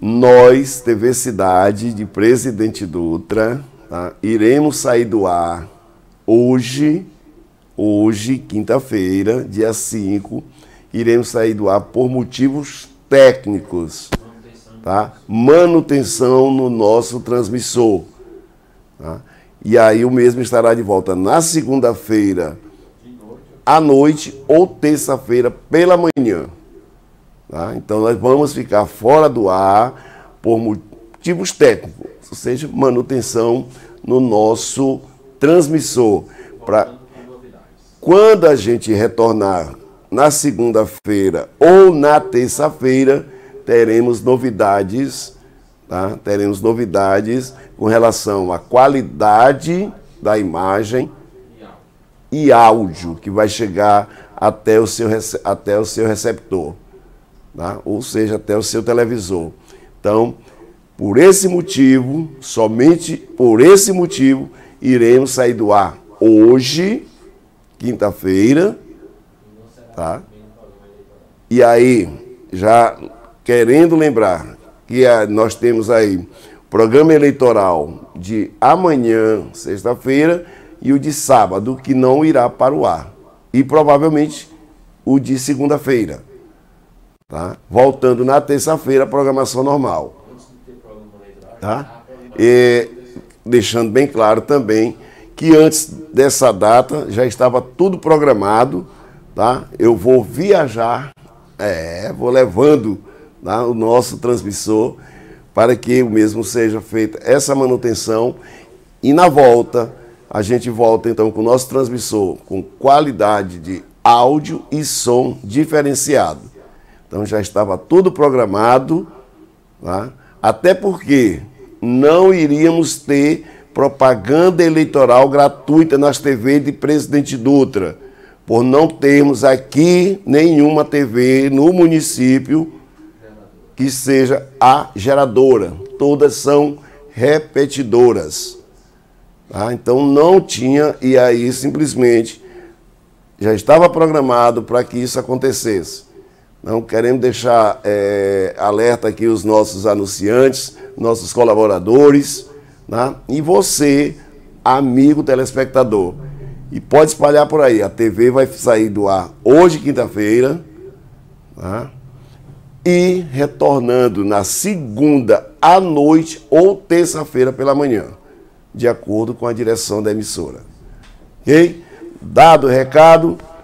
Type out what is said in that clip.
nós, TV Cidade de Presidente Dutra, tá? iremos sair do ar hoje, hoje, quinta-feira, dia 5, iremos sair do ar por motivos técnicos, tá? Manutenção no nosso transmissor, tá? E aí o mesmo estará de volta na segunda-feira à noite ou terça-feira pela manhã. Tá? Então nós vamos ficar fora do ar por motivos técnicos, ou seja, manutenção no nosso transmissor. Pra... Quando a gente retornar na segunda-feira ou na terça-feira, teremos novidades, tá? teremos novidades com relação à qualidade da imagem e áudio que vai chegar até o seu, até o seu receptor tá? ou seja, até o seu televisor. Então, por esse motivo, somente por esse motivo, iremos sair do ar hoje, quinta-feira, tá? E aí, já querendo lembrar que a, nós temos aí programa eleitoral de amanhã, sexta-feira, e o de sábado, que não irá para o ar. E provavelmente o de segunda-feira. Tá? Voltando na terça-feira, programação normal. Tá? E deixando bem claro também que antes dessa data já estava tudo programado. Tá? Eu vou viajar, é, vou levando tá, o nosso transmissor para que o mesmo seja feita essa manutenção e na volta a gente volta então com o nosso transmissor com qualidade de áudio e som diferenciado. Então já estava tudo programado, tá? até porque não iríamos ter propaganda eleitoral gratuita nas TV de Presidente Dutra, por não termos aqui nenhuma TV no município que seja a geradora. Todas são repetidoras. Tá? Então não tinha, e aí simplesmente já estava programado para que isso acontecesse. Não queremos deixar é, alerta aqui os nossos anunciantes, nossos colaboradores, né? e você, amigo telespectador. E pode espalhar por aí. A TV vai sair do ar hoje, quinta-feira, né? e retornando na segunda à noite ou terça-feira pela manhã, de acordo com a direção da emissora. Ok? Dado o recado.